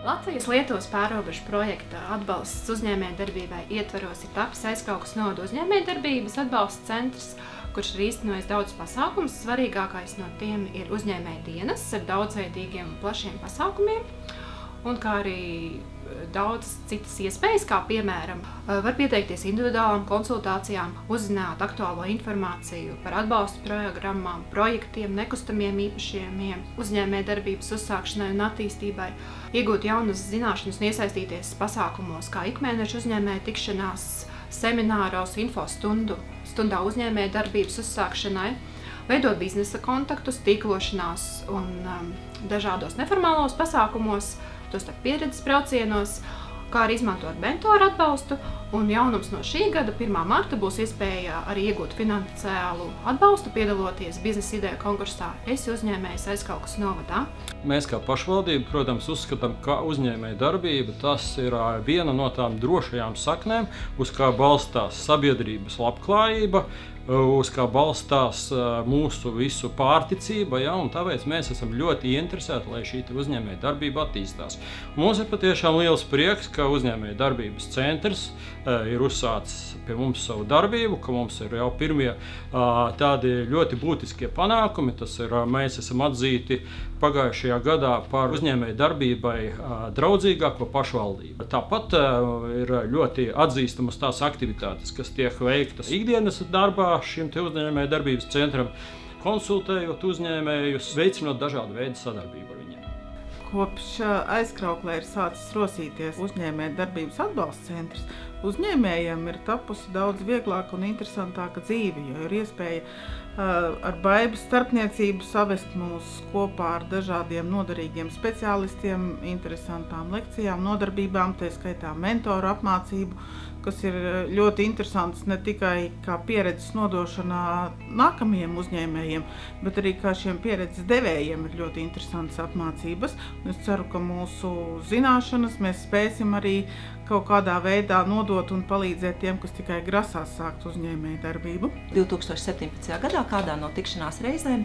Latvijas-Lietuvas pārobežu projekta atbalsts uzņēmējdarbībai ietveros ir tapis aizkaukas nodu uzņēmējdarbības atbalsta centrs, kurš ir īstenojis daudz pasākumus. Svarīgākais no tiem ir uzņēmēja dienas ar daudzveidīgiem un plašiem pasākumiem un kā arī eh, daudzas citas iespējas, kā piemēram, eh, var pieteikties individuālām konsultācijām, uzzināt aktuālo informāciju par atbalstu programmām, projektiem, nekustamiem īpašumiem, uzņēmējdarbības uzsākšanai un attīstībai, iegūt jaunas zināšanas un iesaistīties pasākumos, kā ikmēneša uzņēmēja tikšanās, semināros, infostundu, stundā uzņēmējdarbības uzsākšanai, veidot biznesa kontaktus, tīklošanās un um, dažādos neformālos pasākumos, tostarp pieredzes braucienos, kā arī izmantot mentoru atbalstu. Un jaunums no šī gada 1. marta būs iespēja arī iegūt finansiālu atbalstu, piedaloties biznesa ideja konkursā Es uzņēmējs aizkaukas novadā. Mēs kā pašvaldība, protams, uzskatām, ka uzņēmēja darbība tas ir viena no tām drošajām saknēm, uz kā balstās sabiedrības labklājība, uz kā balstās mūsu visu pārticība. Ja, tāpēc mēs esam ļoti interesēti, lai šī uzņēmēja darbība attīstās. Mums ir patiešām liels prieks, ka uzņēmēja darbības centrs ir uzsācis pie mums savu darbību, ka mums ir jau pirmie tādi ļoti būtiskie panākumi. Tas ir, mēs esam atzīti pagājušajā gadā par uzņēmēju darbībai draudzīgāko pašvaldību. Tāpat ir ļoti atzīstamas tās aktivitātes, kas tiek veiktas ikdienas darbā šim uzņēmēju darbības centram, konsultējot uzņēmējus, veicinot dažādu veidu sadarbību ar viņiem. Kopš aizkrauklē ir sācis rosīties uzņēmēju darbības atbalsta centrs, uzņēmējiem ir tapusi daudz vieglāka un interesantāka dzīve, jo ir iespēja uh, ar baidu starpniecību savest mūs kopā ar dažādiem noderīgiem speciālistiem, interesantām lekcijām, nodarbībām, tā skaitā mentoru apmācību, kas ir ļoti interesants ne tikai kā pieredzes nodošanā nākamajiem uzņēmējiem, bet arī kā šiem pieredzes devējiem ir ļoti interesantas apmācības. Un es ceru, ka mūsu zināšanas mēs spēsim arī kaut kādā veidā nodot un palīdzēt tiem, kas tikai grasās sākt uzņēmēju darbību. 2017. gadā kādā no tikšanās reizēm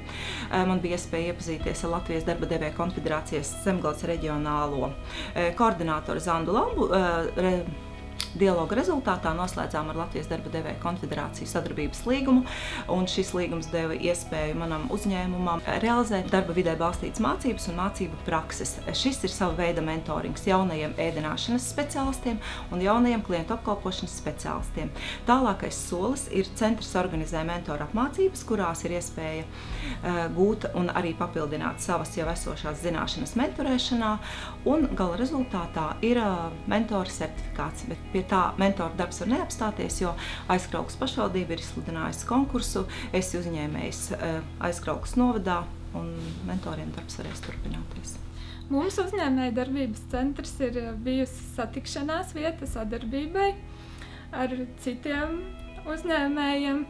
man bija iespēja iepazīties ar Latvijas darba devēja konfederācijas Zemgals reģionālo koordinātoru Zandu Lambu, Dialoga rezultātā noslēdzām ar Latvijas darba devēja konfederāciju sadarbības līgumu, un šis līgums deva iespēju manam uzņēmumam realizēt darba vidē balstītas mācības un mācību prakses. Šis ir sava veida mentorings jaunajiem ēdināšanas speciālistiem un jaunajiem klientu apkalpošanas speciālistiem. Tālākais solis ir centrs organizē mentoru apmācības, kurās ir iespēja uh, gūt un arī papildināt savas jau esošās zināšanas mentorēšanā, un gala rezultātā ir uh, mentora certifikāts. Bet pie tā mentora darbs var neapstāties, jo aizkraukas pašvaldība ir izsludinājusi konkursu, esi uzņēmējs eh, aizkraukas novadā un mentoriem darbs varēs turpināties. Mums uzņēmēja darbības centrs ir eh, bijusi satikšanās vieta sadarbībai ar citiem uzņēmējiem.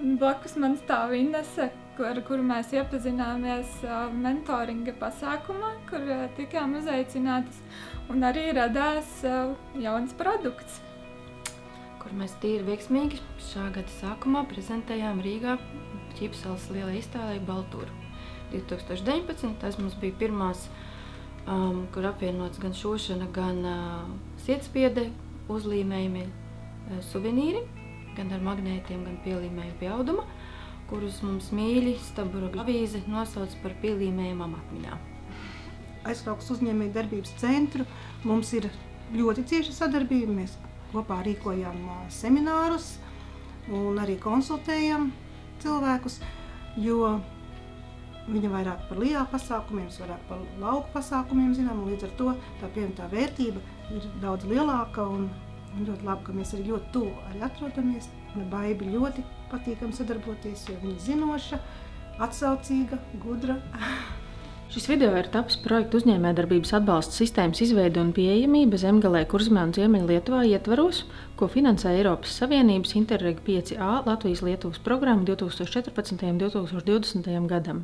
Un blakus man stāv Inese, ar kuru mēs iepazināmies mentoringa pasākumā, kur tikām uzaicinātas un arī radās jauns produkts. Kur mēs tīri veiksmīgi šā gada sākumā prezentējām Rīgā ķipseles lielai izstādē Baltūru. 2019. tas mums bija pirmās, um, kur apvienots gan šūšana, gan uh, sietspiede, uzlīmējumi uh, suvenīri, gan ar magnētiem, gan pielīmējumu pie auduma, kurus mums mīļi Stabura avīze nosauc par pielīmējumam amatmiņām aizbrauks uzņēmēju darbības centru. Mums ir ļoti cieša sadarbība. Mēs kopā rīkojam seminārus un arī konsultējam cilvēkus, jo viņa vairāk par lielā pasākumiem, vairāk par lauku pasākumiem zinām, un līdz ar to tā pievienotā vērtība ir daudz lielāka un ļoti labi, ka mēs arī ļoti tuvu arī atrodamies. Baiba ļoti patīkami sadarboties, jo viņa zinoša, atsaucīga, gudra. Šis video ir tapis projekta uzņēmējdarbības atbalsta sistēmas izveide un pieejamība Zemgalē, Kurzemē un Ziemeļlietuvā ietvaros, ko finansē Eiropas Savienības Interreg 5A Latvijas-Lietuvas programma 2014. un 2020. gadam.